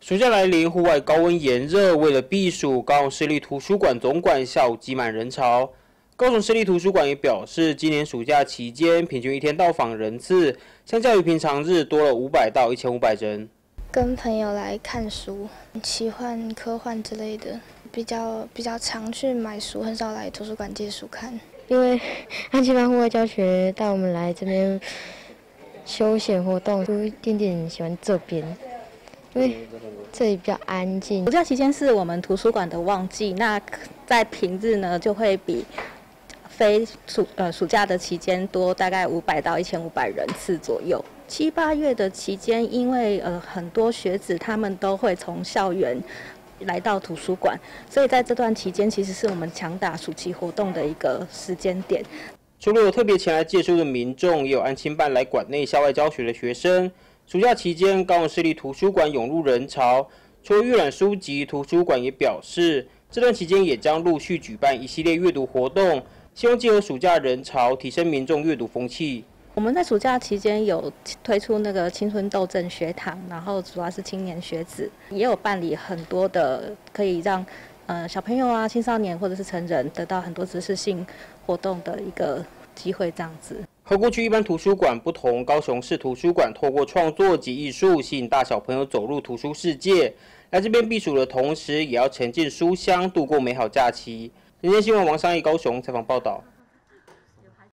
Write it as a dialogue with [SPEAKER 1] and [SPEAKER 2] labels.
[SPEAKER 1] 暑假来临，户外高温炎热，为了避暑，高雄市立图书馆总馆下午挤满人潮。高雄市立图书馆也表示，今年暑假期间，平均一天到访人次，相较于平常日多了五百到一千五百人。
[SPEAKER 2] 跟朋友来看书，奇幻、科幻之类的，比较比较常去买书，很少来图书馆借书看。
[SPEAKER 3] 因为安琪班户外教学带我们来这边休闲活动，有一点点喜欢这边。因为这里比较安静。
[SPEAKER 4] 暑假期间是我们图书馆的旺季，那在平日呢就会比非暑呃暑假的期间多大概五百到一千五百人次左右。七八月的期间，因为呃很多学子他们都会从校园来到图书馆，所以在这段期间其实是我们强打暑期活动的一个时间点。
[SPEAKER 1] 除了有特别前来借书的民众，也有安亲办来馆内校外教学的学生。暑假期间，高雄市立图书馆涌入人潮。除了阅览书籍，图书馆也表示，这段期间也将陆续举办一系列阅读活动，希望借由暑假人潮，提升民众阅读风气。
[SPEAKER 4] 我们在暑假期间有推出那个青春斗争学堂，然后主要是青年学子，也有办理很多的可以让呃小朋友啊、青少年或者是成人得到很多知识性活动的一个机会，这样子。
[SPEAKER 1] 和过去一般图书馆不同，高雄市图书馆透过创作及艺术，吸引大小朋友走入图书世界。来这边避暑的同时，也要沉浸书香，度过美好假期。人间新闻王商义高雄采访报道。